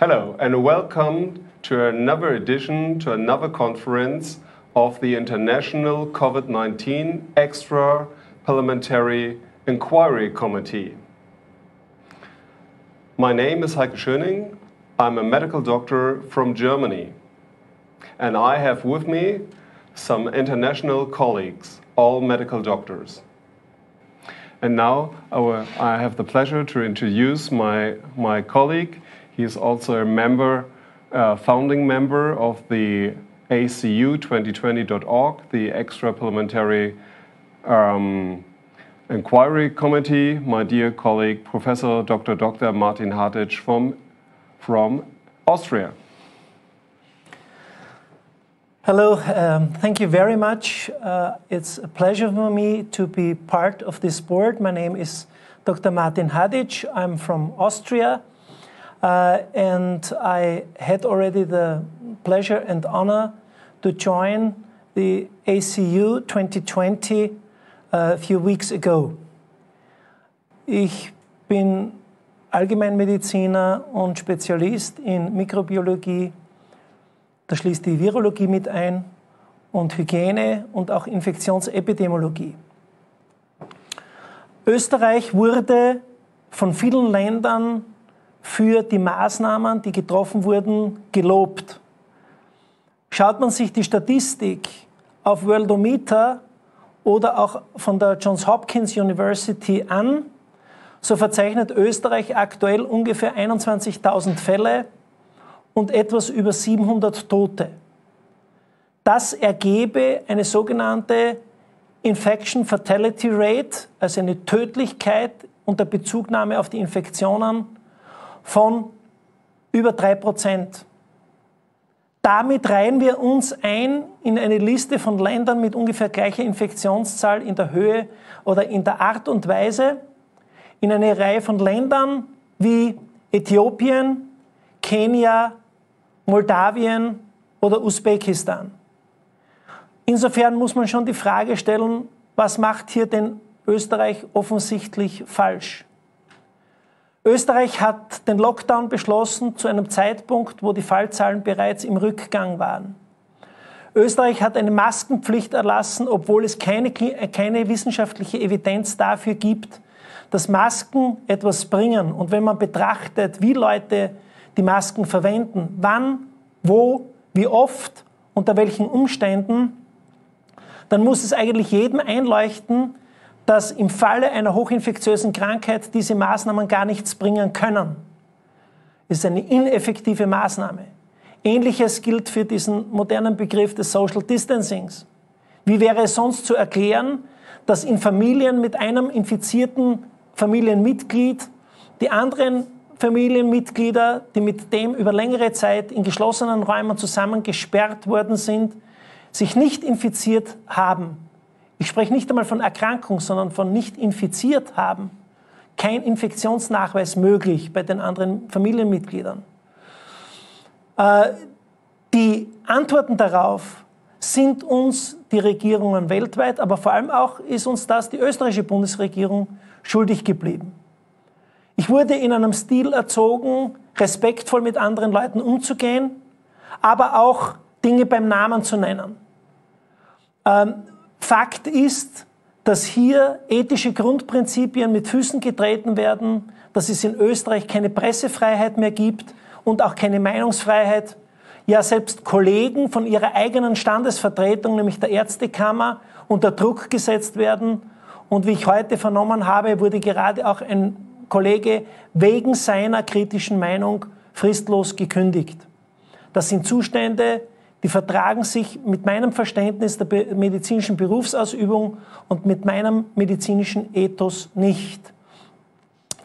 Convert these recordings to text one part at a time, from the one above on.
Hello and welcome to another edition, to another conference of the International COVID-19 Extra Parliamentary Inquiry Committee. My name is Heike Schöning. I'm a medical doctor from Germany. And I have with me some international colleagues, all medical doctors. And now I have the pleasure to introduce my, my colleague. He is also a member, uh, founding member of the ACU2020.org, the Extra Parliamentary um, Inquiry Committee, my dear colleague, Professor Dr. Dr. Martin Hartitsch from, from Austria. Hello, um, thank you very much. Uh, it's a pleasure for me to be part of this board. My name is Dr. Martin Hadic. I'm from Austria, uh, and I had already the pleasure and honor to join the ACU 2020 uh, a few weeks ago. Ich bin Allgemeinmediziner und Spezialist in Mikrobiologie Da schließt die Virologie mit ein und Hygiene und auch Infektionsepidemiologie. Österreich wurde von vielen Ländern für die Maßnahmen, die getroffen wurden, gelobt. Schaut man sich die Statistik auf Worldometer oder auch von der Johns Hopkins University an, so verzeichnet Österreich aktuell ungefähr 21.000 Fälle und etwas über 700 Tote. Das ergebe eine sogenannte Infection Fatality Rate, also eine Tödlichkeit unter Bezugnahme auf die Infektionen von über 3%. Damit reihen wir uns ein in eine Liste von Ländern mit ungefähr gleicher Infektionszahl in der Höhe oder in der Art und Weise, in eine Reihe von Ländern wie Äthiopien, Kenia, Moldawien oder Usbekistan. Insofern muss man schon die Frage stellen, was macht hier denn Österreich offensichtlich falsch? Österreich hat den Lockdown beschlossen zu einem Zeitpunkt, wo die Fallzahlen bereits im Rückgang waren. Österreich hat eine Maskenpflicht erlassen, obwohl es keine, keine wissenschaftliche Evidenz dafür gibt, dass Masken etwas bringen. Und wenn man betrachtet, wie Leute die Masken verwenden, wann, wo, wie oft, unter welchen Umständen, dann muss es eigentlich jedem einleuchten, dass im Falle einer hochinfektiösen Krankheit diese Maßnahmen gar nichts bringen können. Es ist eine ineffektive Maßnahme. Ähnliches gilt für diesen modernen Begriff des Social Distancings. Wie wäre es sonst zu erklären, dass in Familien mit einem infizierten Familienmitglied die anderen Familienmitglieder, die mit dem über längere Zeit in geschlossenen Räumen zusammengesperrt worden sind, sich nicht infiziert haben. Ich spreche nicht einmal von Erkrankung, sondern von nicht infiziert haben. Kein Infektionsnachweis möglich bei den anderen Familienmitgliedern. Äh, die Antworten darauf sind uns die Regierungen weltweit, aber vor allem auch ist uns das die österreichische Bundesregierung schuldig geblieben. Ich wurde in einem Stil erzogen, respektvoll mit anderen Leuten umzugehen, aber auch Dinge beim Namen zu nennen. Ähm, Fakt ist, dass hier ethische Grundprinzipien mit Füßen getreten werden, dass es in Österreich keine Pressefreiheit mehr gibt und auch keine Meinungsfreiheit. Ja, selbst Kollegen von ihrer eigenen Standesvertretung, nämlich der Ärztekammer, unter Druck gesetzt werden. Und wie ich heute vernommen habe, wurde gerade auch ein Kollege wegen seiner kritischen Meinung fristlos gekündigt. Das sind Zustände, die vertragen sich mit meinem Verständnis der medizinischen Berufsausübung und mit meinem medizinischen Ethos nicht.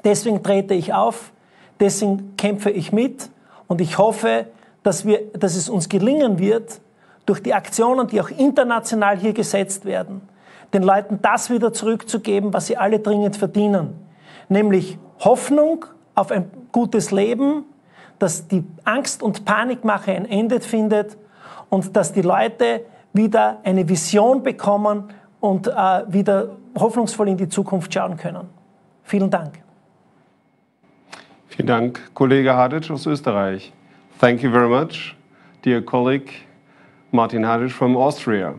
Deswegen trete ich auf, deswegen kämpfe ich mit und ich hoffe, dass, wir, dass es uns gelingen wird, durch die Aktionen, die auch international hier gesetzt werden, den Leuten das wieder zurückzugeben, was sie alle dringend verdienen nämlich Hoffnung auf ein gutes Leben, dass die Angst- und Panikmache ein Ende findet und dass die Leute wieder eine Vision bekommen und äh, wieder hoffnungsvoll in die Zukunft schauen können. Vielen Dank. Vielen Dank, Kollege Hadic aus Österreich. Thank you very much, dear colleague Martin Hadic from Austria.